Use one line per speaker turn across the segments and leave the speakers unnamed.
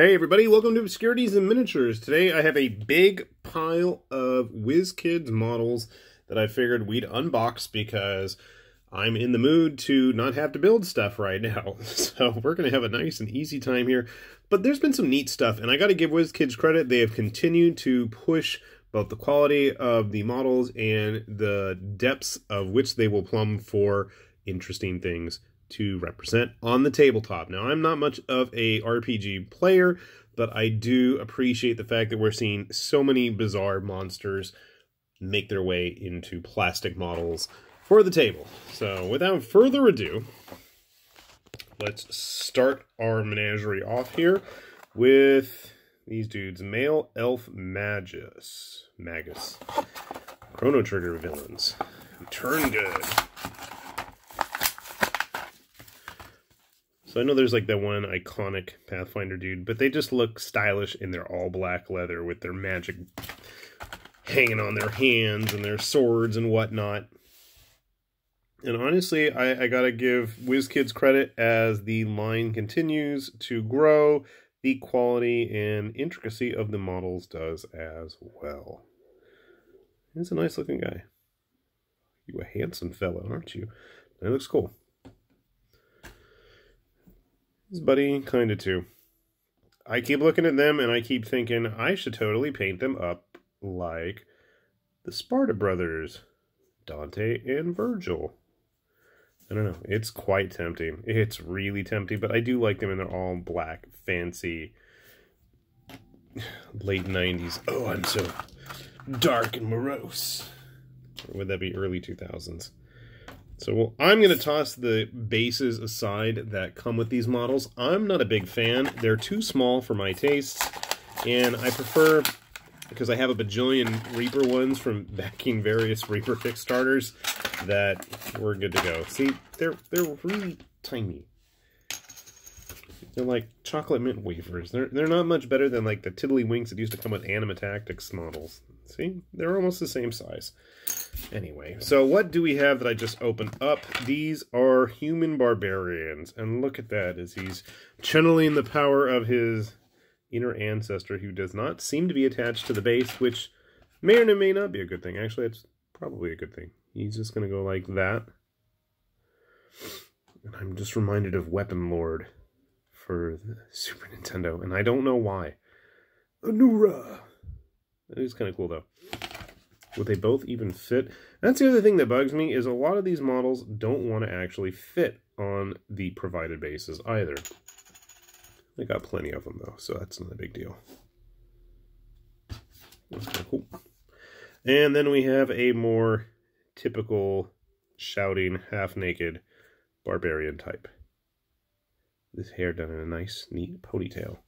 Hey everybody, welcome to Obscurities in Miniatures. Today I have a big pile of WizKids models that I figured we'd unbox because I'm in the mood to not have to build stuff right now. So we're going to have a nice and easy time here. But there's been some neat stuff, and I got to give WizKids credit. They have continued to push both the quality of the models and the depths of which they will plumb for interesting things to represent on the tabletop. Now, I'm not much of a RPG player, but I do appreciate the fact that we're seeing so many bizarre monsters make their way into plastic models for the table. So, without further ado, let's start our menagerie off here with these dudes. Male Elf Magus. Magus. Chrono Trigger villains. Turn good. So I know there's like that one iconic Pathfinder dude, but they just look stylish in their all black leather with their magic hanging on their hands and their swords and whatnot. And honestly, I, I gotta give WizKids credit as the line continues to grow. The quality and intricacy of the models does as well. He's a nice looking guy. You a handsome fellow, aren't you? That looks cool. His buddy kinda too. I keep looking at them and I keep thinking I should totally paint them up like the Sparda brothers, Dante and Vergil. I don't know. It's quite tempting. It's really tempting, but I do like them and they're all black, fancy, late 90s. Oh, I'm so dark and morose. Or would that be early 2000s? So I'm going to toss the bases aside that come with these models. I'm not a big fan. They're too small for my tastes, and I prefer, because I have a bajillion Reaper ones from backing various Reaper Kickstarters, that we're good to go. See, they're, they're really tiny. They're like chocolate mint wafers. They're, they're not much better than like the Tiddlywinks that used to come with Anima Tactics models. See, they're almost the same size. Anyway, so what do we have that I just opened up? These are human barbarians. And look at that as he's channeling the power of his inner ancestor who does not seem to be attached to the base, which may or may not be a good thing. Actually, it's probably a good thing. He's just going to go like that. And I'm just reminded of Weapon Lord for the Super Nintendo, and I don't know why. Anura! That is kind of cool, though. Would they both even fit? That's the other thing that bugs me, is a lot of these models don't want to actually fit on the provided bases either. I got plenty of them, though, so that's not a big deal. Of cool. And then we have a more typical shouting, half-naked barbarian type. This hair done in a nice, neat ponytail.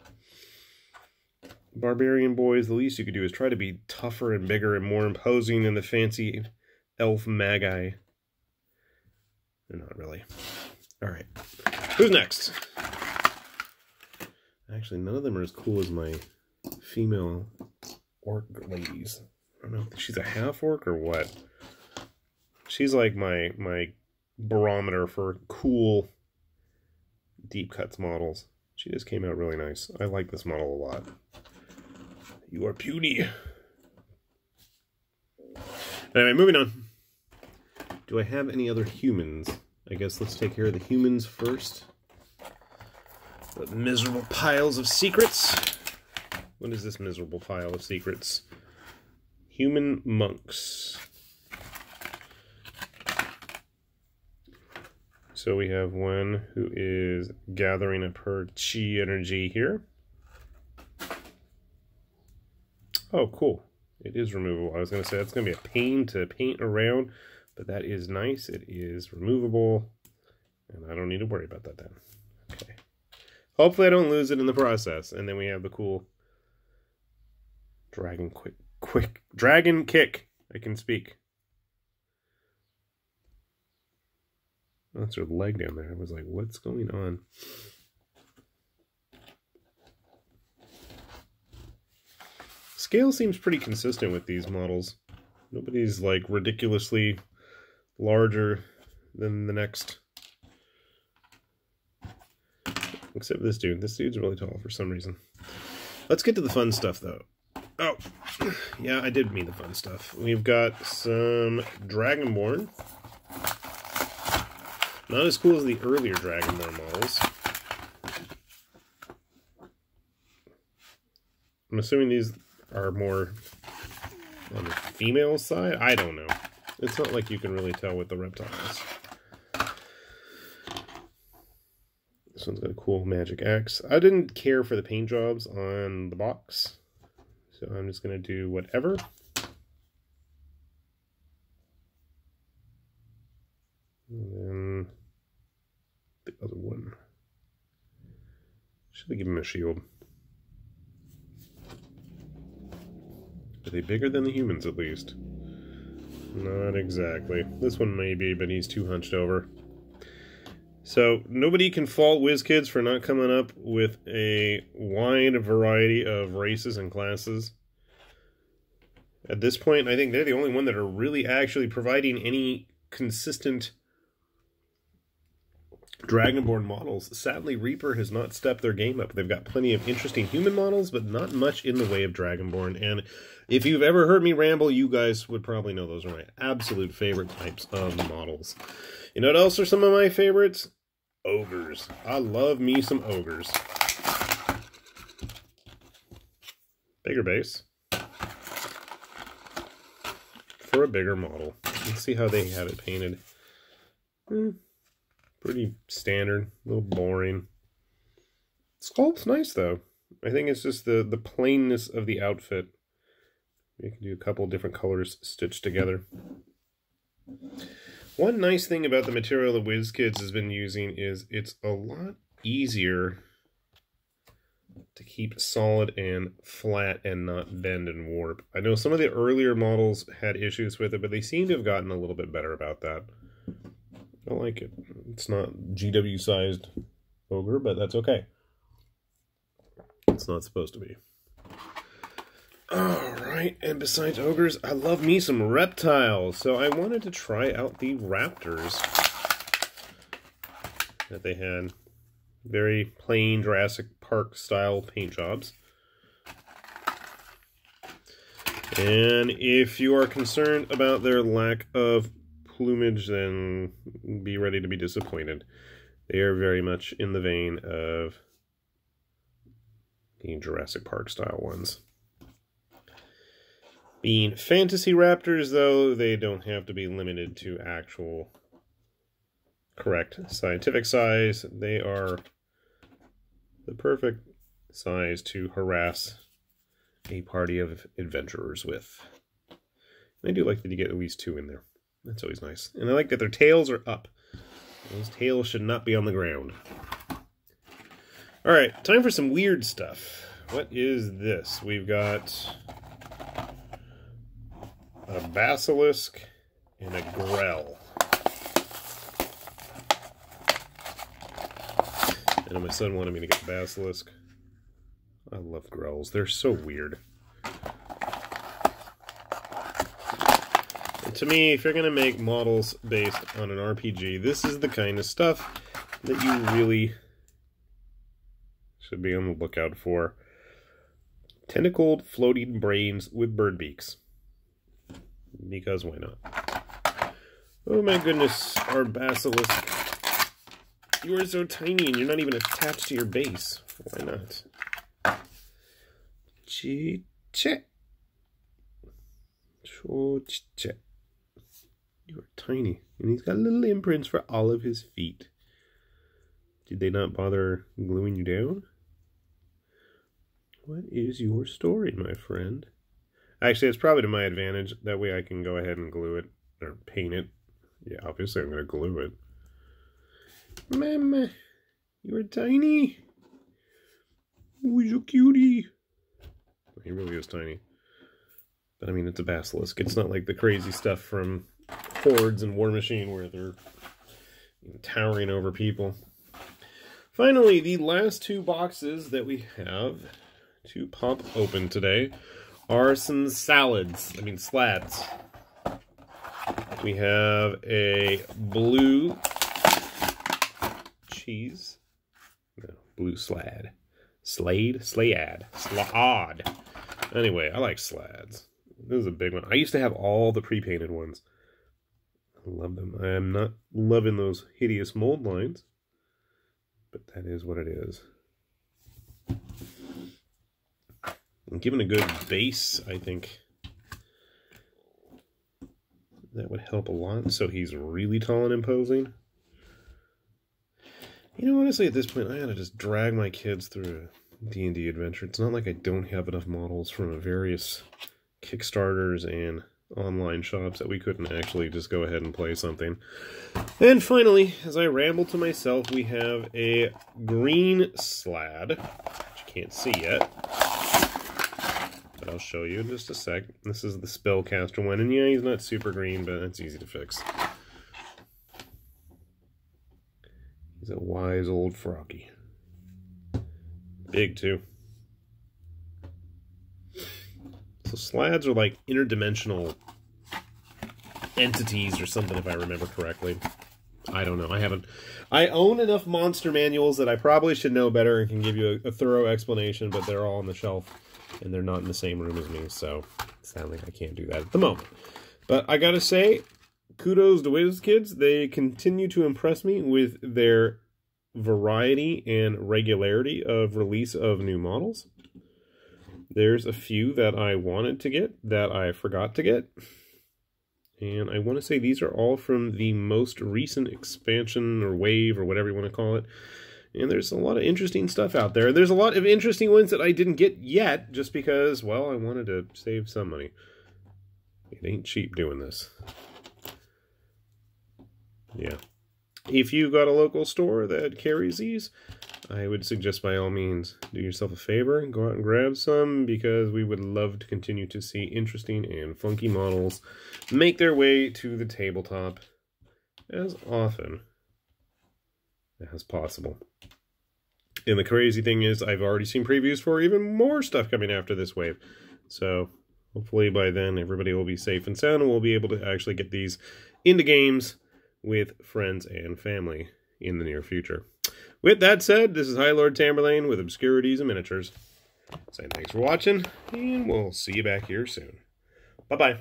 Barbarian boys, the least you could do is try to be tougher and bigger and more imposing than the fancy elf magi. They're not really. Alright. Who's next? Actually, none of them are as cool as my female orc ladies. I don't know if she's a half orc or what. She's like my my barometer for cool deep cuts models. She just came out really nice. I like this model a lot. You are puny. Anyway, moving on. Do I have any other humans? I guess let's take care of the humans first. The miserable piles of secrets. What is this miserable pile of secrets? Human monks. So we have one who is gathering up her chi energy here. Oh, cool. It is removable. I was going to say that's going to be a pain to paint around, but that is nice. It is removable, and I don't need to worry about that then. Okay. Hopefully I don't lose it in the process, and then we have the cool dragon quick, quick, dragon kick. I can speak. Oh, that's her leg down there. I was like, what's going on? Scale seems pretty consistent with these models. Nobody's like ridiculously larger than the next. Except this dude. This dude's really tall for some reason. Let's get to the fun stuff, though. Oh, yeah, I did mean the fun stuff. We've got some Dragonborn. Not as cool as the earlier Dragonborn models. I'm assuming these are more on the female side. I don't know. It's not like you can really tell with the reptiles. This one's got a cool magic axe. I didn't care for the paint jobs on the box. So I'm just going to do whatever. And then the other one. Should I give him a shield? Are they bigger than the humans, at least? Not exactly. This one may be, but he's too hunched over. So, nobody can fault WizKids for not coming up with a wide variety of races and classes. At this point, I think they're the only one that are really actually providing any consistent Dragonborn models. Sadly, Reaper has not stepped their game up. They've got plenty of interesting human models, but not much in the way of Dragonborn. And if you've ever heard me ramble, you guys would probably know those are my absolute favorite types of models. You know what else are some of my favorites? Ogres. I love me some ogres. Bigger base. For a bigger model. Let's see how they have it painted. Hmm pretty standard, a little boring. Sculpt's nice though. I think it's just the the plainness of the outfit. You can do a couple different colors stitched together. One nice thing about the material that WizKids has been using is it's a lot easier to keep solid and flat and not bend and warp. I know some of the earlier models had issues with it, but they seem to have gotten a little bit better about that. I like it. It's not GW sized ogre, but that's okay. It's not supposed to be. Alright, and besides ogres, I love me some reptiles. So I wanted to try out the raptors that they had. Very plain Jurassic Park style paint jobs. And if you are concerned about their lack of plumage, then be ready to be disappointed. They are very much in the vein of the Jurassic Park style ones. Being fantasy raptors, though, they don't have to be limited to actual correct scientific size. They are the perfect size to harass a party of adventurers with. And I do like that you get at least two in there. That's always nice. And I like that their tails are up. Those tails should not be on the ground. All right, time for some weird stuff. What is this? We've got a basilisk and a grell. And my son wanted me to get the basilisk. I love grells. They're so weird. To me, if you're going to make models based on an RPG, this is the kind of stuff that you really should be on the lookout for. Tentacled floating brains with bird beaks. Because why not? Oh my goodness, our basilisk. You are so tiny and you're not even attached to your base. Why not? Chi-che. Cho-che. You are tiny. And he's got little imprints for all of his feet. Did they not bother gluing you down? What is your story, my friend? Actually, it's probably to my advantage. That way I can go ahead and glue it, or paint it. Yeah, obviously I'm going to glue it. Mama, you are tiny. Oh, you're cutie. He really is tiny. But I mean, it's a basilisk. It's not like the crazy stuff from Hordes and Warmachine where they're towering over people. Finally, the last two boxes that we have to pop open today are some salads. I mean, slads. We have a blue cheese. No, blue slad. Slade? Slayad. Slaad. Anyway, I like slads. This is a big one. I used to have all the pre-painted ones. I love them. I am not loving those hideous mold lines, but that is what it is. And given a good base, I think that would help a lot. So he's really tall and imposing. You know, honestly, at this point, I gotta just drag my kids through a D&D adventure. It's not like I don't have enough models from various Kickstarters and online shops that we couldn't actually just go ahead and play something. And finally, as I ramble to myself, we have a green slad, which you can't see yet. But I'll show you in just a sec. This is the spellcaster one, and yeah, he's not super green, but it's easy to fix. He's a wise old froggy. Big, too. So slads are like interdimensional entities or something, if I remember correctly. I don't know. I haven't. I own enough monster manuals that I probably should know better and can give you a, a thorough explanation, but they're all on the shelf and they're not in the same room as me, so sadly I can't do that at the moment. But I gotta say, kudos to WizKids. They continue to impress me with their variety and regularity of release of new models. There's a few that I wanted to get that I forgot to get. And I want to say these are all from the most recent expansion or wave or whatever you want to call it. And there's a lot of interesting stuff out there. There's a lot of interesting ones that I didn't get yet just because, well, I wanted to save some money. It ain't cheap doing this. Yeah. If you've got a local store that carries these, I would suggest by all means do yourself a favor and go out and grab some because we would love to continue to see interesting and funky models make their way to the tabletop as often as possible. And the crazy thing is I've already seen previews for even more stuff coming after this wave. So hopefully by then everybody will be safe and sound and we'll be able to actually get these into games with friends and family in the near future. With that said, this is High Lord Tamerlane with Obscurities in Miniatures. Saying thanks for watching, and we'll see you back here soon. Bye-bye.